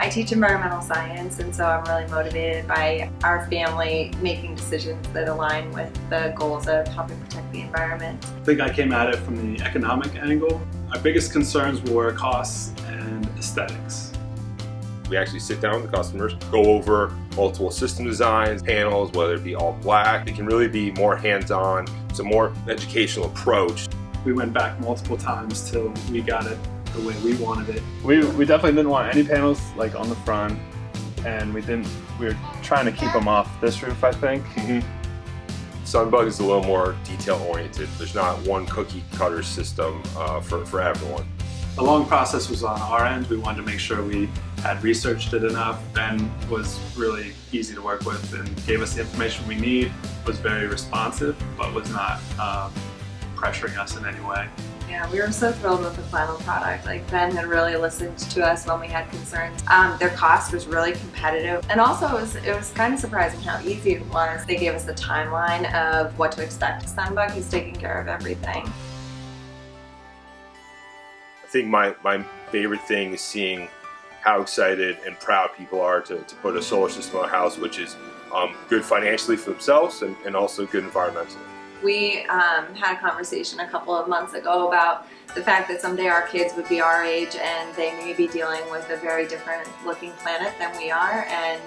I teach environmental science and so I'm really motivated by our family making decisions that align with the goals of helping protect the environment. I think I came at it from the economic angle. Our biggest concerns were costs and aesthetics. We actually sit down with the customers, go over multiple system designs, panels, whether it be all black. It can really be more hands-on. It's a more educational approach. We went back multiple times till we got it the way we wanted it. We, we definitely didn't want any panels like on the front and we didn't, we were trying to keep them off this roof I think. Mm -hmm. Sunbug is a little more detail oriented. There's not one cookie cutter system uh, for, for everyone. The long process was on our end. We wanted to make sure we had researched it enough. Ben was really easy to work with and gave us the information we need, was very responsive, but was not um, pressuring us in any way. Yeah, we were so thrilled with the final product. Like Ben had really listened to us when we had concerns. Um, their cost was really competitive, and also it was it was kind of surprising how easy it was. They gave us a timeline of what to expect. Sunbug is taking care of everything. I think my my favorite thing is seeing how excited and proud people are to, to put a solar system on a house, which is um, good financially for themselves and, and also good environmentally. We um, had a conversation a couple of months ago about the fact that someday our kids would be our age and they may be dealing with a very different looking planet than we are and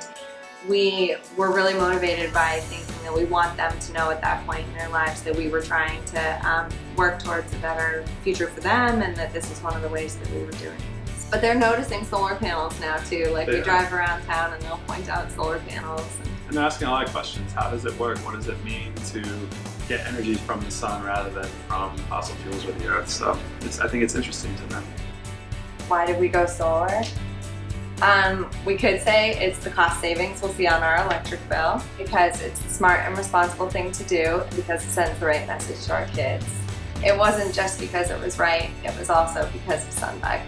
we were really motivated by thinking that we want them to know at that point in their lives that we were trying to um, work towards a better future for them and that this is one of the ways that we were doing it. But they're noticing solar panels now too. Like we drive around town and they'll point out solar panels. And, and they're asking a lot of questions. How does it work? What does it mean to get energy from the sun rather than from fossil fuels or the earth. So I think it's interesting to them. Why did we go solar? Um, we could say it's the cost savings we'll see on our electric bill because it's a smart and responsible thing to do because it sends the right message to our kids. It wasn't just because it was right, it was also because of Sunbug.